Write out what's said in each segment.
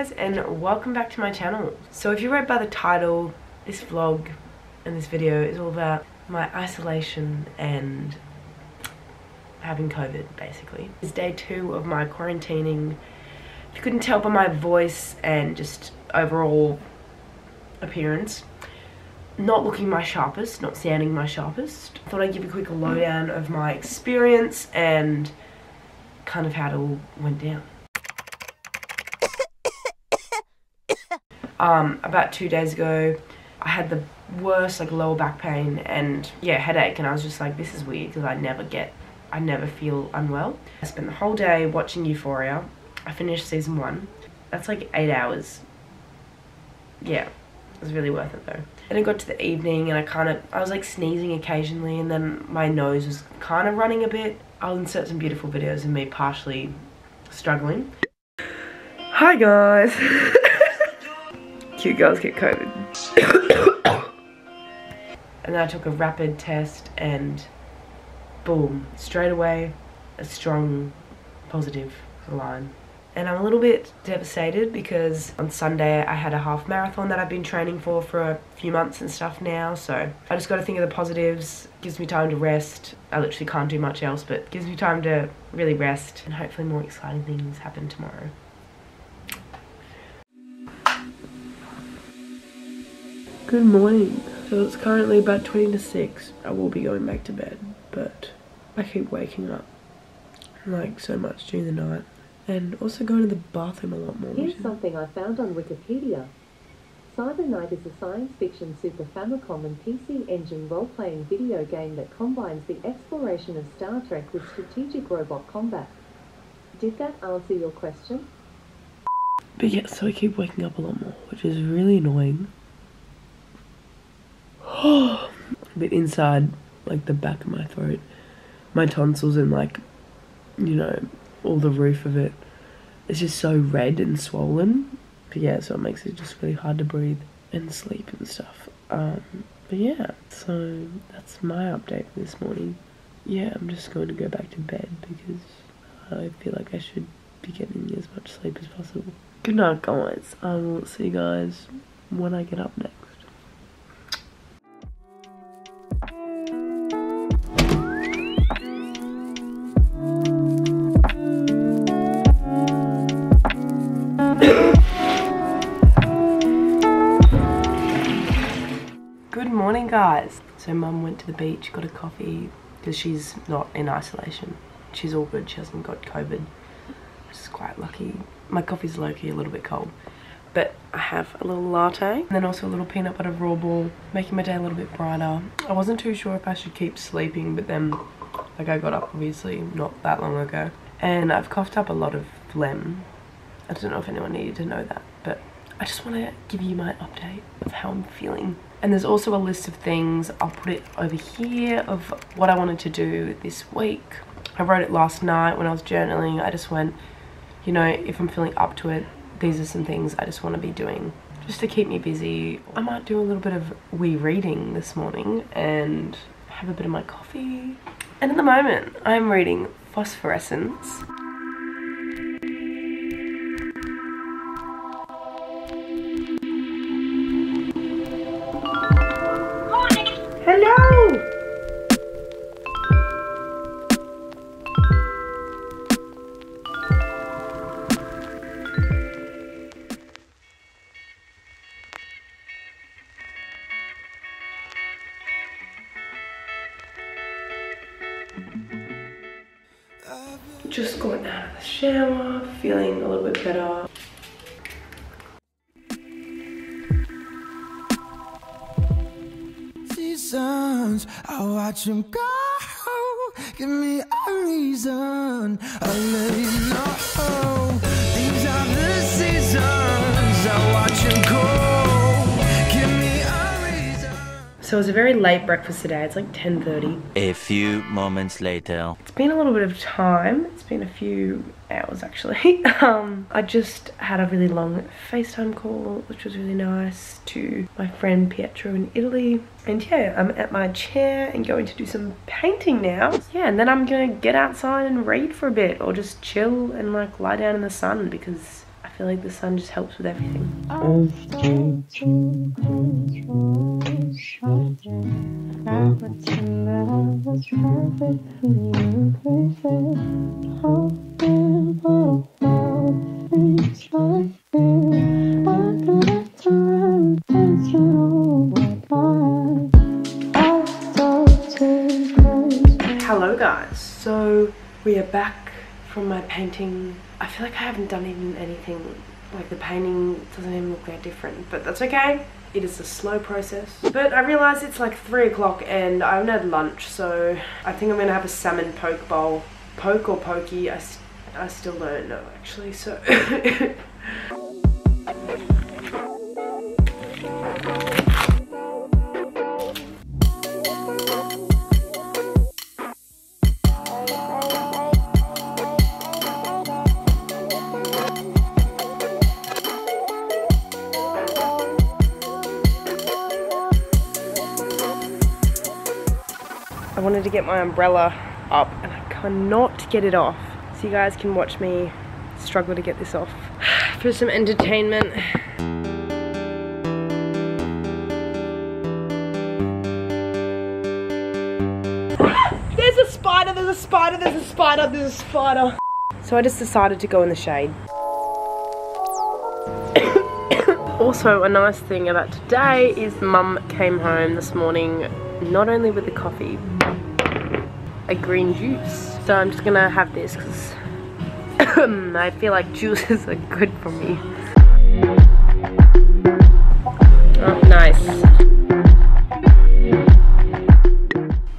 guys and welcome back to my channel. So if you read by the title, this vlog and this video is all about my isolation and having COVID basically. It's day two of my quarantining. If you couldn't tell by my voice and just overall appearance, not looking my sharpest, not sounding my sharpest. I thought I'd give a quick lowdown of my experience and kind of how it all went down. Um, about two days ago, I had the worst like lower back pain and yeah headache and I was just like this is weird because I never get I never feel unwell. I spent the whole day watching Euphoria. I finished season one. That's like eight hours. Yeah, it was really worth it though. And it got to the evening and I kind of, I was like sneezing occasionally and then my nose was kind of running a bit. I'll insert some beautiful videos of me partially struggling. Hi guys. Cute girls get COVID. and then I took a rapid test and boom, straight away a strong positive line. And I'm a little bit devastated because on Sunday I had a half marathon that I've been training for for a few months and stuff now. So I just got to think of the positives, gives me time to rest. I literally can't do much else, but gives me time to really rest and hopefully more exciting things happen tomorrow. Good morning. So it's currently about 20 to 6. I will be going back to bed, but I keep waking up like so much during the night. And also going to the bathroom a lot more. Here's something I found on Wikipedia. Cyber Knight is a science fiction Super Famicom and PC Engine role-playing video game that combines the exploration of Star Trek with strategic robot combat. Did that answer your question? But yeah, so I keep waking up a lot more, which is really annoying. but inside, like the back of my throat, my tonsils and like, you know, all the roof of it, it's just so red and swollen. But yeah, so it makes it just really hard to breathe and sleep and stuff. Um, but yeah, so that's my update this morning. Yeah, I'm just going to go back to bed because I feel like I should be getting as much sleep as possible. Good night, guys. I will see you guys when I get up next. The beach, got a coffee because she's not in isolation. She's all good. She hasn't got COVID, which is quite lucky. My coffee's low key a little bit cold, but I have a little latte and then also a little peanut butter raw ball, making my day a little bit brighter. I wasn't too sure if I should keep sleeping, but then, like, I got up obviously not that long ago, and I've coughed up a lot of phlegm. I don't know if anyone needed to know that, but I just want to give you my update of how I'm feeling. And there's also a list of things, I'll put it over here, of what I wanted to do this week. I wrote it last night when I was journaling. I just went, you know, if I'm feeling up to it, these are some things I just want to be doing. Just to keep me busy. I might do a little bit of wee reading this morning and have a bit of my coffee. And at the moment, I'm reading Phosphorescence. Seasons. I watch them go. Give me a reason. I'll let you know. These are the seasons. I watch them go. So it was a very late breakfast today. It's like 10.30. A few moments later. It's been a little bit of time. It's been a few hours actually. um, I just had a really long FaceTime call, which was really nice, to my friend Pietro in Italy. And yeah, I'm at my chair and going to do some painting now. Yeah, and then I'm gonna get outside and read for a bit or just chill and like lie down in the sun because feel like the sun just helps with everything. Hello guys, so we are back from my painting. I feel like I haven't done even anything, like the painting doesn't even look that different, but that's okay. It is a slow process. But I realise it's like three o'clock and I haven't had lunch, so I think I'm gonna have a salmon poke bowl. Poke or pokey, I, I still don't know actually, so. get my umbrella up and I cannot get it off. So you guys can watch me struggle to get this off for some entertainment. There's a spider, there's a spider, there's a spider, there's a spider. So I just decided to go in the shade. also, a nice thing about today is mum came home this morning not only with the coffee, a green juice. So I'm just gonna have this because I feel like juices are good for me. Oh, nice.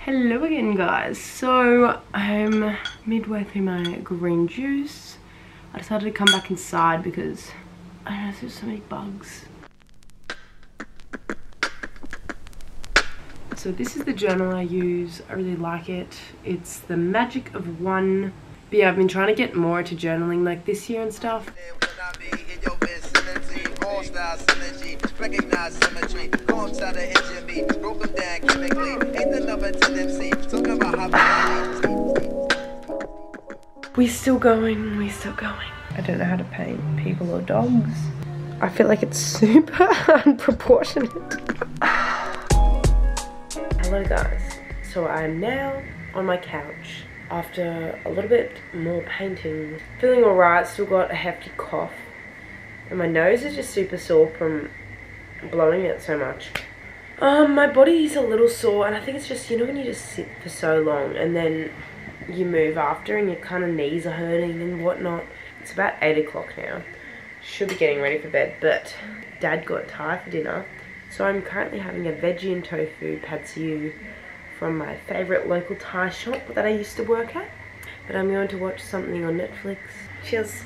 Hello again guys. So I'm midway through my green juice. I decided to come back inside because I don't know there's so many bugs. So this is the journal I use. I really like it. It's the magic of one. But yeah, I've been trying to get more into journaling like this year and stuff. To We're still going, we're still going. I don't know how to paint people or dogs. I feel like it's super unproportionate. Hello guys. So I'm now on my couch after a little bit more painting. Feeling alright, still got a hefty cough. And my nose is just super sore from blowing it so much. Um, my body is a little sore and I think it's just, you know when you just sit for so long and then you move after and your kind of knees are hurting and whatnot. It's about 8 o'clock now. Should be getting ready for bed, but dad got Thai for dinner. So I'm currently having a veggie and tofu pad see from my favourite local Thai shop that I used to work at. But I'm going to watch something on Netflix. Cheers.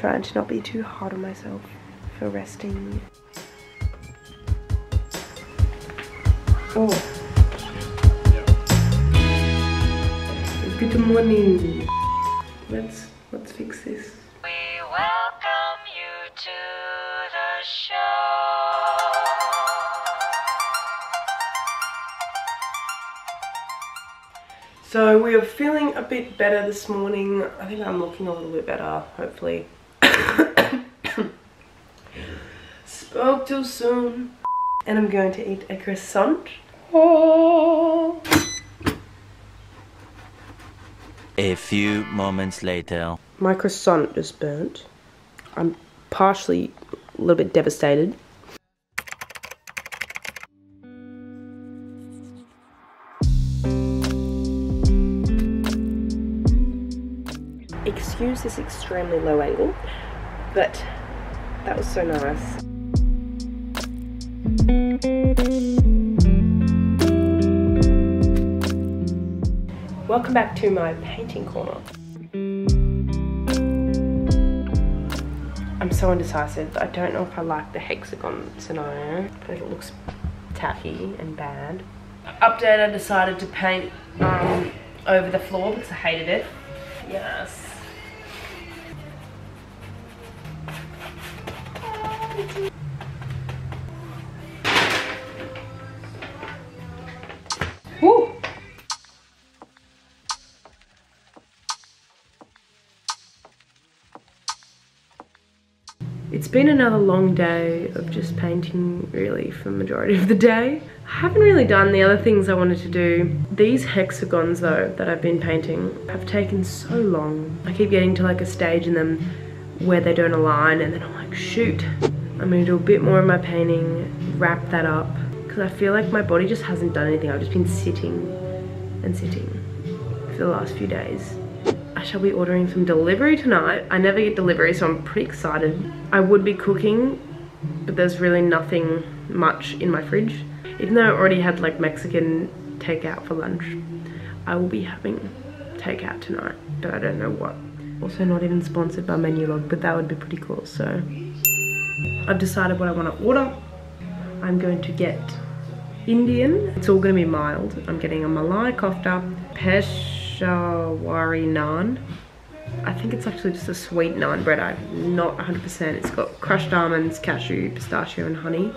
Trying to not be too hard on myself for resting. Oh. Good morning. Let's let's fix this. We welcome you to the show. So we are feeling a bit better this morning. I think I'm looking a little bit better, hopefully. Spoke too soon. And I'm going to eat a croissant. Oh. A few moments later. My croissant is burnt. I'm partially a little bit devastated. This extremely low angle, but that was so nice. Welcome back to my painting corner. I'm so indecisive. I don't know if I like the hexagon scenario. I it looks tacky and bad. Update, I decided to paint um, over the floor because I hated it. Yes. Been another long day of just painting really for the majority of the day. I haven't really done the other things I wanted to do. These hexagons though that I've been painting have taken so long. I keep getting to like a stage in them where they don't align and then I'm like shoot. I'm gonna do a bit more of my painting, wrap that up because I feel like my body just hasn't done anything. I've just been sitting and sitting for the last few days. I shall be ordering some delivery tonight. I never get delivery, so I'm pretty excited. I would be cooking, but there's really nothing much in my fridge. Even though I already had like Mexican takeout for lunch, I will be having takeout tonight, but I don't know what. Also not even sponsored by Menulog, but that would be pretty cool, so. I've decided what I want to order. I'm going to get Indian. It's all going to be mild. I'm getting a Malai kofta, Peshawari naan. I think it's actually just a sweet naan bread. I'm not 100%. It's got crushed almonds, cashew, pistachio and honey.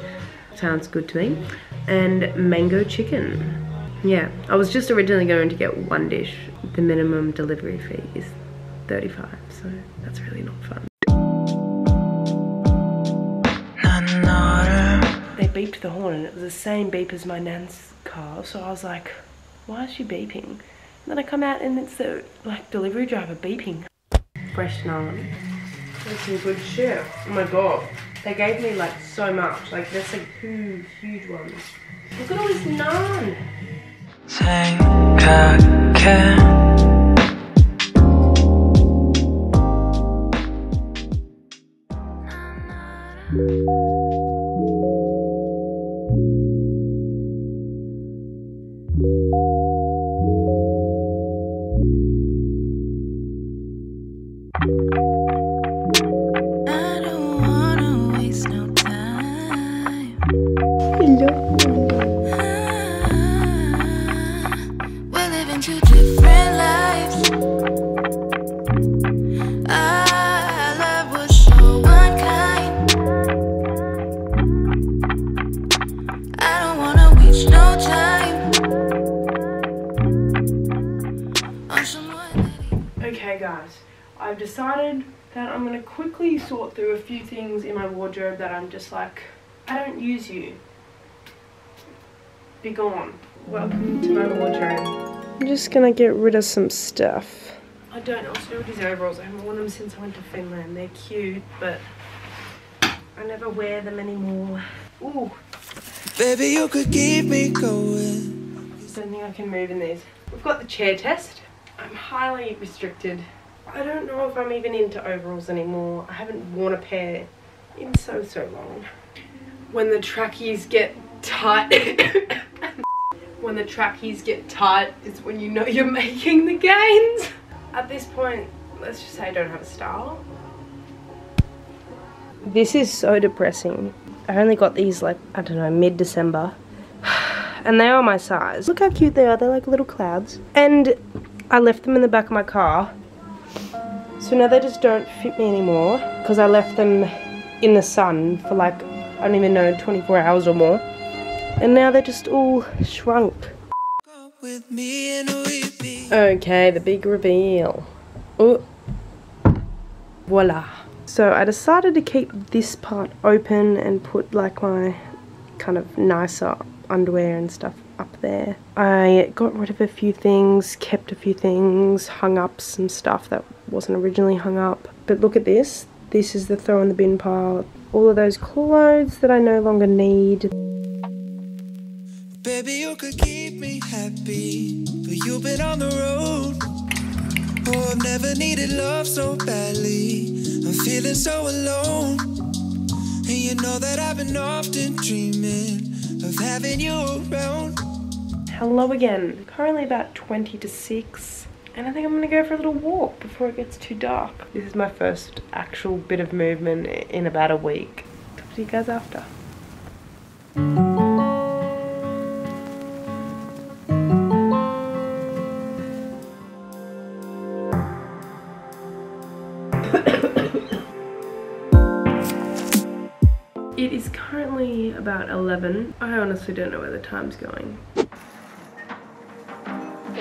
Sounds good to me. And mango chicken. Yeah, I was just originally going to get one dish. The minimum delivery fee is 35, so that's really not fun. They beeped the horn and it was the same beep as my nan's car, so I was like, why is she beeping? And then I come out and it's the like delivery driver beeping. Fresh naan. That's some good shit. Oh my god. They gave me like so much. Like there's some huge, huge ones. Look at all this naan. 생각해 Like, I don't use you. Be gone. Welcome to my wardrobe. I'm just gonna get rid of some stuff. I don't know what to do with these overalls. I haven't worn them since I went to Finland. They're cute, but I never wear them anymore. Ooh, Baby, you could keep me going. I don't think I can move in these. We've got the chair test. I'm highly restricted. I don't know if I'm even into overalls anymore. I haven't worn a pair in so, so long. When the trackies get tight, when the trackies get tight is when you know you're making the gains. At this point, let's just say I don't have a style. This is so depressing. I only got these like, I don't know, mid-December and they are my size. Look how cute they are, they're like little clouds. And I left them in the back of my car. So now they just don't fit me anymore because I left them in the sun for like, I don't even know, 24 hours or more. And now they're just all shrunk. Okay, the big reveal. Oh, voila. So I decided to keep this part open and put like my kind of nicer underwear and stuff up there. I got rid of a few things, kept a few things, hung up some stuff that wasn't originally hung up. But look at this. This is the throw in the bin pile. All of those clothes that I no longer need. Baby, you could keep me happy, but you've been on the road. Oh, I've never needed love so badly. I'm feeling so alone. And you know that I've been often dreaming of having you around. Hello again. Currently about 20 to 6. And I think I'm gonna go for a little walk before it gets too dark. This is my first actual bit of movement in about a week. Talk to you guys after. It is currently about 11. I honestly don't know where the time's going.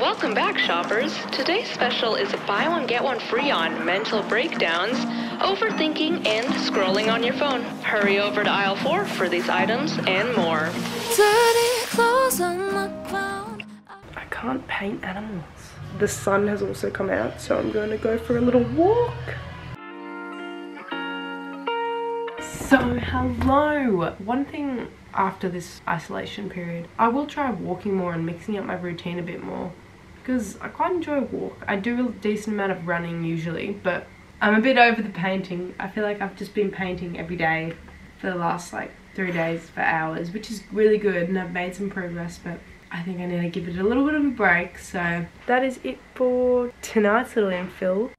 Welcome back, shoppers. Today's special is a buy one, get one free on mental breakdowns, overthinking, and scrolling on your phone. Hurry over to aisle 4 for these items and more. Dirty clothes on the ground. I can't paint animals. The sun has also come out, so I'm going to go for a little walk. So, hello! One thing after this isolation period, I will try walking more and mixing up my routine a bit more because I quite enjoy a walk. I do a decent amount of running usually, but I'm a bit over the painting. I feel like I've just been painting every day for the last like three days for hours, which is really good and I've made some progress, but I think I need to give it a little bit of a break. So that is it for tonight's little infill.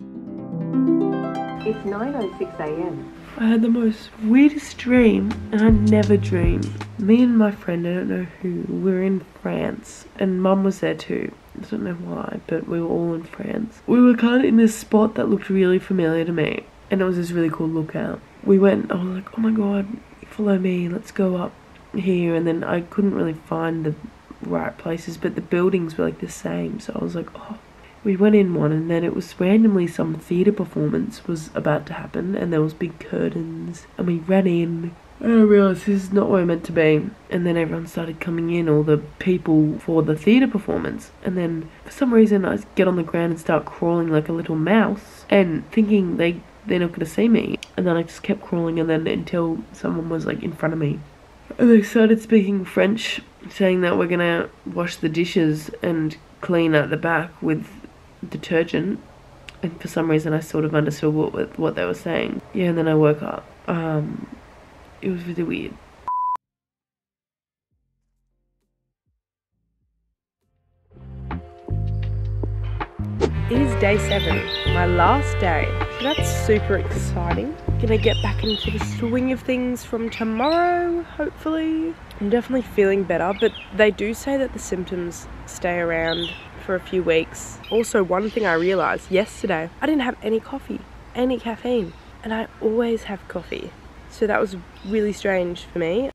It's 9.06 a.m. I had the most weirdest dream, and I never dream. Me and my friend, I don't know who, we were in France, and mum was there too. I don't know why, but we were all in France. We were kind of in this spot that looked really familiar to me, and it was this really cool lookout. We went, I was like, oh my god, follow me, let's go up here, and then I couldn't really find the right places, but the buildings were like the same, so I was like, oh. We went in one and then it was randomly some theatre performance was about to happen and there was big curtains and we ran in. And I realised this is not where I'm meant to be. And then everyone started coming in, all the people for the theatre performance. And then for some reason I get on the ground and start crawling like a little mouse and thinking they they're not gonna see me. And then I just kept crawling and then until someone was like in front of me. And they started speaking French, saying that we're gonna wash the dishes and clean at the back with detergent. And for some reason, I sort of understood what what- they were saying. Yeah, and then I woke up. Um, it was really weird. It is day seven, my last day. So that's super exciting. Gonna get back into the swing of things from tomorrow, hopefully. I'm definitely feeling better, but they do say that the symptoms stay around for a few weeks. Also, one thing I realized yesterday, I didn't have any coffee, any caffeine, and I always have coffee. So that was really strange for me.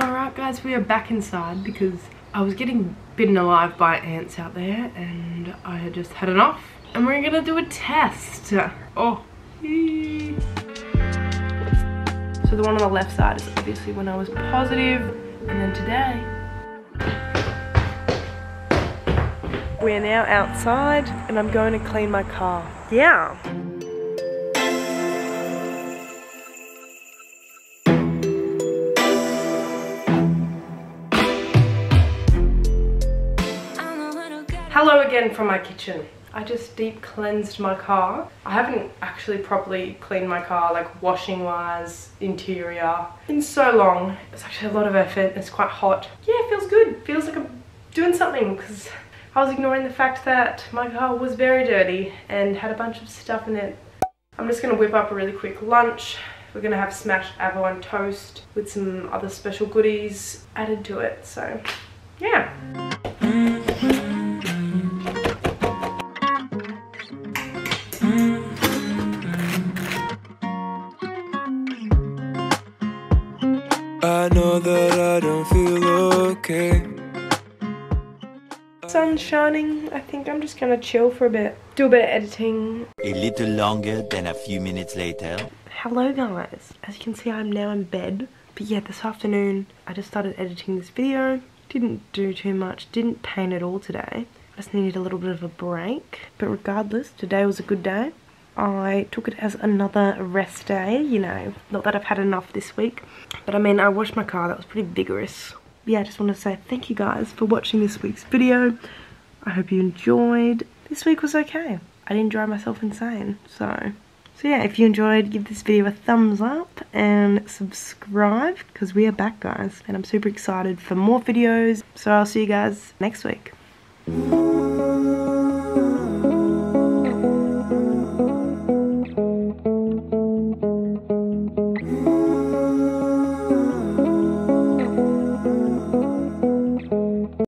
Alright guys, we are back inside because I was getting bitten alive by ants out there and I had just had enough. And we're gonna do a test. Oh. So the one on the left side is obviously when I was positive, and then today. We're now outside and I'm going to clean my car. Yeah. Hello again from my kitchen. I just deep cleansed my car. I haven't actually properly cleaned my car, like washing wise, interior, in so long. It's actually a lot of effort. It's quite hot. Yeah, it feels good. Feels like I'm doing something because I was ignoring the fact that my car was very dirty and had a bunch of stuff in it. I'm just gonna whip up a really quick lunch. We're gonna have smashed avocado toast with some other special goodies added to it. So, yeah. Sun's shining. I think I'm just gonna chill for a bit. Do a bit of editing. A little longer than a few minutes later. Hello guys. As you can see I'm now in bed. But yeah, this afternoon I just started editing this video. Didn't do too much. Didn't paint at all today. I just needed a little bit of a break. But regardless, today was a good day. I took it as another rest day, you know, not that I've had enough this week. But I mean, I washed my car, that was pretty vigorous. Yeah, I just want to say thank you guys for watching this week's video. I hope you enjoyed. This week was okay. I didn't drive myself insane, so... So yeah, if you enjoyed, give this video a thumbs up and subscribe because we are back guys. And I'm super excited for more videos. So I'll see you guys next week.